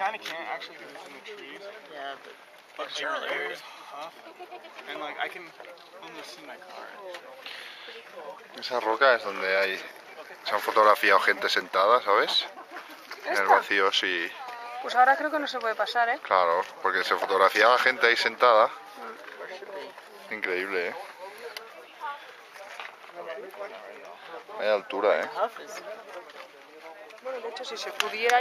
kind of can't actually because it's in the trees. Yeah, but But like, Sure. Huff, uh-huh. and like I can almost see my car. Esa roca es donde hay. Se han fotografiado gente sentada, ¿sabes? En el vacío, sí. Pues ahora creo que no se puede pasar, ¿eh? Claro, porque se fotografiaba gente ahí sentada. Mm. Increíble, ¿eh? Hay altura, ¿eh? Bueno, de hecho, si se pudiera